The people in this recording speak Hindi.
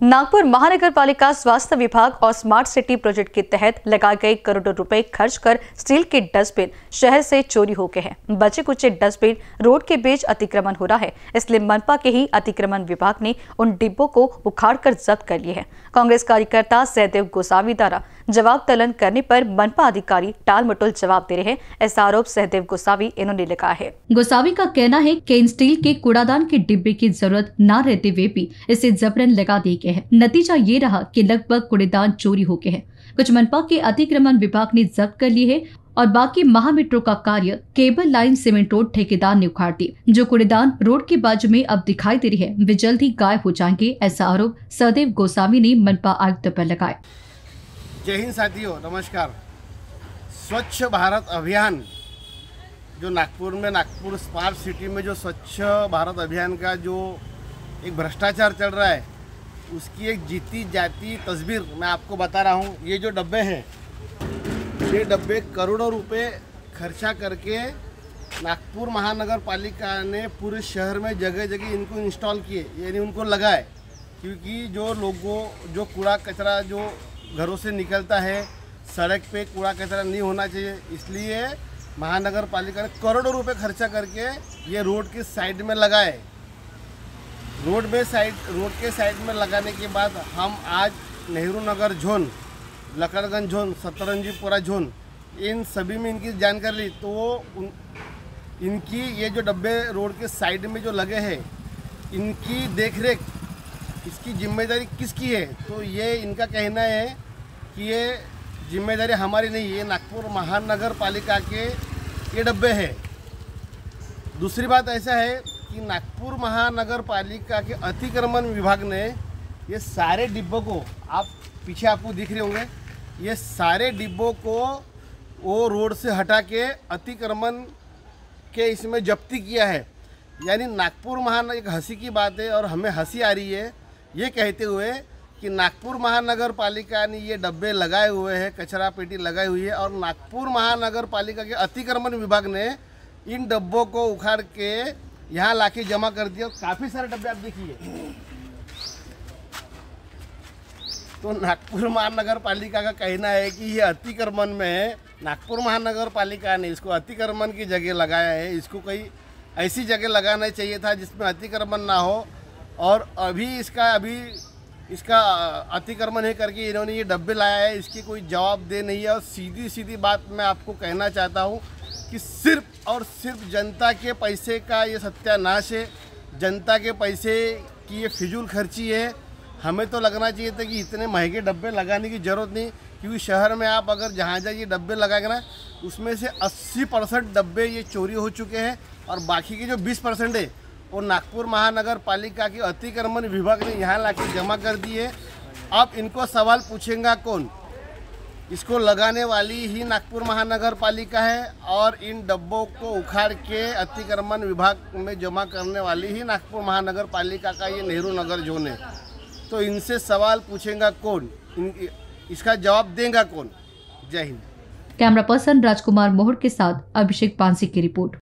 नागपुर महानगर पालिका स्वास्थ्य विभाग और स्मार्ट सिटी प्रोजेक्ट के तहत लगाए गए करोड़ों रुपए खर्च कर स्टील के डस्टबिन शहर से चोरी हो गए हैं। बचे कुचे डस्टबिन रोड के बीच अतिक्रमण हो रहा है, इसलिए मनपा के ही अतिक्रमण विभाग ने उन डिब्बों को उखाड़ कर जब्त कर लिए हैं। कांग्रेस कार्यकर्ता सहदेव गोसावी द्वारा जवाब तलन करने पर मनपा अधिकारी टाल मटोल जवाब दे रहे हैं। ऐसा आरोप सहदेव गोसावी इन्होंने लिखा है। गोसावी का कहना है कि स्टील के कूड़ादान के डिब्बे की ज़रूरत न रहते हुए भी इसे जबरन लगा दिए गए हैं। नतीजा ये रहा कि लगभग कूड़ेदान चोरी हो गए हैं। कुछ मनपा के अतिक्रमण विभाग ने जब्त कर लिए है और बाकी महामेट्रो का कार्य केबल लाइन सीमेंट रोड ठेकेदार ने उखाड़ दी जो कूड़ेदान रोड के बाजू में अब दिखाई दे रही है। वे जल्द ही गायब हो जाएँगे, ऐसा आरोप सदैव गोस्वामी ने मनपा आयुक्त पर लगाया। जय हिंद साथियों, नमस्कार। स्वच्छ भारत अभियान, जो नागपुर में, नागपुर स्मार्ट सिटी में जो स्वच्छ भारत अभियान का जो एक भ्रष्टाचार चल रहा है उसकी एक जीती जाती तस्वीर मैं आपको बता रहा हूँ। ये जो डब्बे हैं, ये डब्बे करोड़ों रुपए खर्चा करके नागपुर महानगर पालिका ने पूरे शहर में जगह जगह इनको इंस्टॉल किए, यानी उनको लगाए। क्योंकि जो लोगों, जो कूड़ा कचरा जो घरों से निकलता है, सड़क पे कूड़ा कचरा नहीं होना चाहिए। इसलिए महानगर पालिका ने करोड़ों रुपए खर्चा करके ये रोड के साइड में लगाए। रोड में साइड, रोड के साइड में लगाने के बाद हम आज Nehru Nagar zone Lakadganj zone Satranjipura zone इन सभी में इनकी जानकारी ली तो उन, इनकी ये जो डब्बे रोड के साइड में जो लगे हैं, इनकी देखरेख, इसकी ज़िम्मेदारी किसकी है? तो ये इनका कहना है कि ये ज़िम्मेदारी हमारी नहीं है नागपुर महानगर पालिका के, ये डब्बे हैं। दूसरी बात ऐसा है कि नागपुर महानगर पालिका के अतिक्रमण विभाग ने ये सारे डिब्बों को, आप पीछे आपको दिख रहे होंगे, ये सारे डिब्बों को वो रोड से हटा के अतिक्रमण के इसमें जब्ती किया है। यानी नागपुर महानगर एक हँसी की बात है और हमें हँसी आ रही है, ये कहते हुए कि नागपुर महानगर पालिका ने ये डब्बे लगाए हुए हैं, कचरा पेटी लगाई हुई है और नागपुर महानगर पालिका के अतिक्रमण विभाग ने इन डब्बों को उखाड़ के यहाँ लाके जमा कर दिया काफ़ी सारे डब्बे आप देखिए। तो नागपुर महानगर पालिका का कहना है कि ये अतिक्रमण में है नागपुर महानगर पालिका ने इसको अतिक्रमण की जगह लगाया है। इसको कोई ऐसी जगह लगाना चाहिए था जिसमें अतिक्रमण ना हो और अभी इसका अभी इसका अतिक्रमण है करके इन्होंने ये डब्बे लाया है। इसकी कोई जवाब दे नहीं है और सीधी सीधी बात मैं आपको कहना चाहता हूँ कि सिर्फ़ और सिर्फ़ जनता के पैसे का ये सत्यानाश है। जनता के पैसे की ये फिजूल खर्ची है। हमें तो लगना चाहिए था कि इतने महँगे डब्बे लगाने की ज़रूरत नहीं, क्योंकि शहर में आप अगर जहाँ ये डब्बे लगाएँगे ना, उसमें से 80 परसेंट डब्बे ये चोरी हो चुके हैं और बाकी के जो 20 परसेंट है, वो नागपुर महानगर पालिका के अतिक्रमण विभाग ने यहाँ ला जमा कर दिए अब इनको सवाल पूछेगा कौन? इसको लगाने वाली ही नागपुर महानगर पालिका है और इन डब्बों को उखाड़ के अतिक्रमण विभाग में जमा करने वाली ही नागपुर महानगर पालिका का ये नेहरू नगर जोन है। तो इनसे सवाल पूछेगा कौन? इसका जवाब देगा कौन? जय हिंद। कैमरा पर्सन राजकुमार मोहर के साथ अभिषेक पांसी की रिपोर्ट।